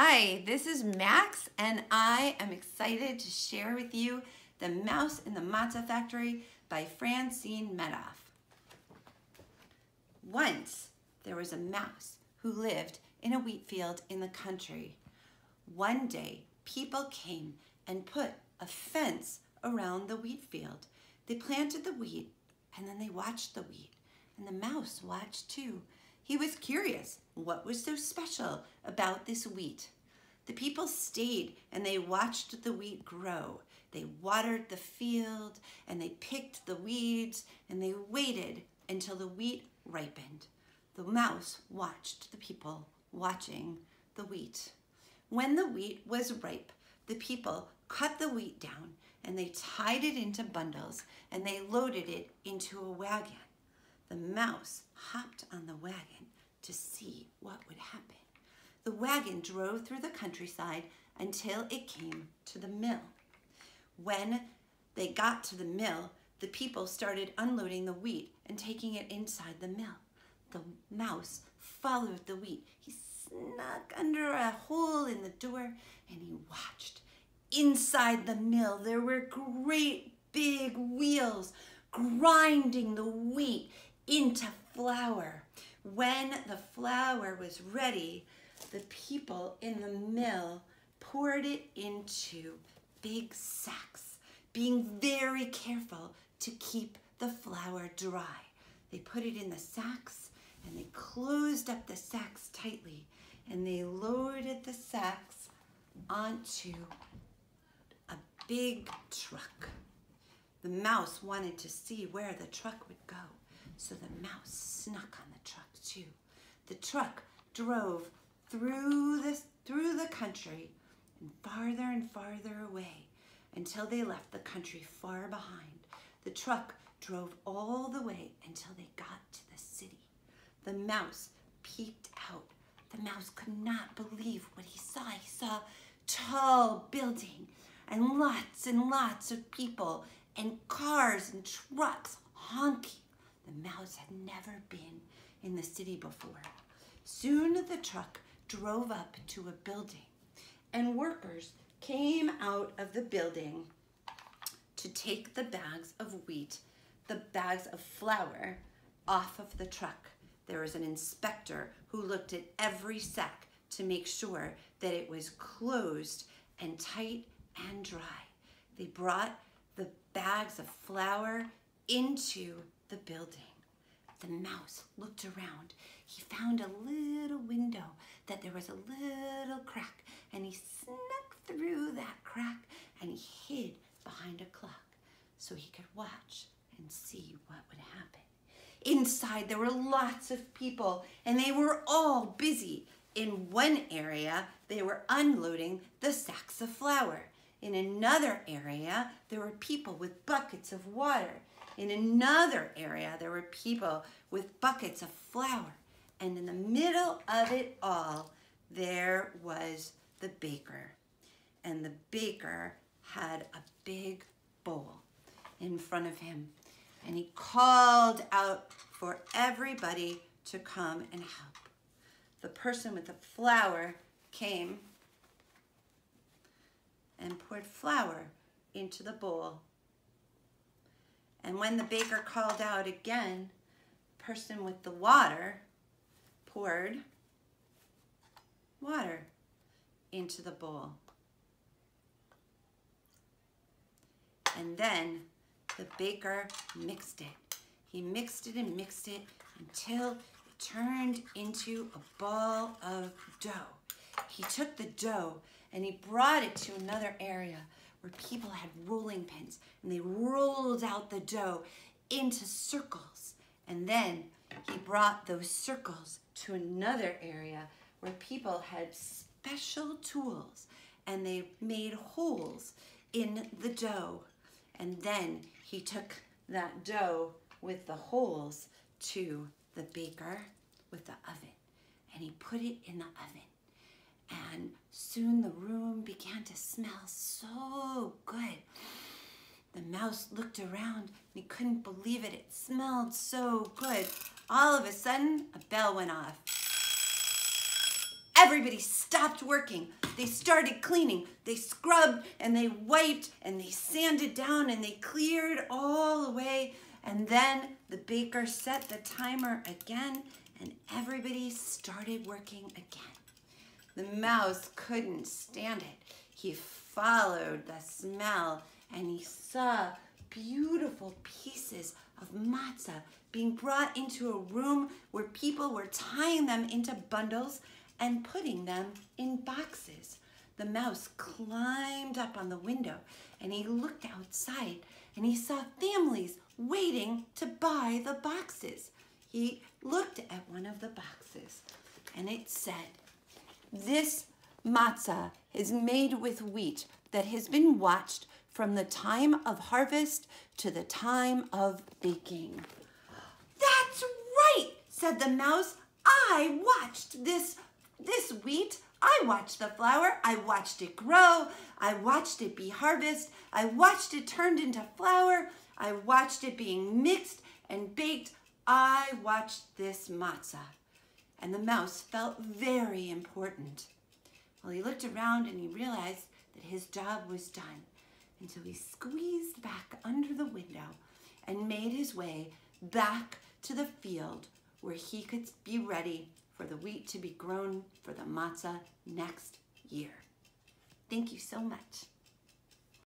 Hi, this is Max, and I am excited to share with you The Mouse in the Matzah Factory by Francine Medoff. Once there was a mouse who lived in a wheat field in the country. One day, people came and put a fence around the wheat field. They planted the wheat and then they watched the wheat, and the mouse watched too. He was curious what was so special about this wheat. The people stayed and they watched the wheat grow. They watered the field and they picked the weeds and they waited until the wheat ripened. The mouse watched the people watching the wheat. When the wheat was ripe, the people cut the wheat down and they tied it into bundles and they loaded it into a wagon. The mouse hopped on the wagon to see what would happen. The wagon drove through the countryside until it came to the mill. When they got to the mill, the people started unloading the wheat and taking it inside the mill. The mouse followed the wheat. He snuck under a hole in the door and he watched. Inside the mill, there were great big wheels grinding the wheat into flour. When the flour was ready, the people in the mill poured it into big sacks, being very careful to keep the flour dry. They put it in the sacks and they closed up the sacks tightly and they loaded the sacks onto a big truck. The mouse wanted to see where the truck would go, so the mouse snuck on the truck too. The truck drove through the, through the country and farther and farther away until they left the country far behind. The truck drove all the way until they got to the city. The mouse peeked out. The mouse could not believe what he saw. He saw tall building and lots and lots of people and cars and trucks honking. The mouse had never been in the city before. Soon the truck drove up to a building and workers came out of the building to take the bags of wheat, the bags of flour off of the truck. There was an inspector who looked at every sack to make sure that it was closed and tight and dry. They brought the bags of flour into the building. The mouse looked around. He found a little window that there was a little crack and he snuck through that crack and he hid behind a clock so he could watch and see what would happen. Inside there were lots of people and they were all busy. In one area, they were unloading the sacks of flour. In another area, there were people with buckets of water. In another area, there were people with buckets of flour. And in the middle of it all, there was the baker. And the baker had a big bowl in front of him. And he called out for everybody to come and help. The person with the flour came and poured flour into the bowl. And when the baker called out again, the person with the water poured water into the bowl. And then the baker mixed it. He mixed it and mixed it until it turned into a ball of dough. He took the dough and he brought it to another area where people had rolling pins and they rolled out the dough into circles. And then he brought those circles to another area where people had special tools and they made holes in the dough. And then he took that dough with the holes to the baker with the oven and he put it in the oven soon the room began to smell so good. The mouse looked around and he couldn't believe it. It smelled so good. All of a sudden, a bell went off. everybody stopped working. They started cleaning. They scrubbed and they wiped and they sanded down and they cleared all away. And then the baker set the timer again and everybody started working again. The mouse couldn't stand it. He followed the smell and he saw beautiful pieces of matzah being brought into a room where people were tying them into bundles and putting them in boxes. The mouse climbed up on the window and he looked outside and he saw families waiting to buy the boxes. He looked at one of the boxes and it said, This matzah is made with wheat that has been watched from the time of harvest to the time of baking. That's right, said the mouse. I watched this this wheat. I watched the flour. I watched it grow. I watched it be harvested. I watched it turned into flour. I watched it being mixed and baked. I watched this matzah. And the mouse felt very important. Well, he looked around and he realized that his job was done. And so he squeezed back under the window and made his way back to the field where he could be ready for the wheat to be grown for the matzah next year. Thank you so much.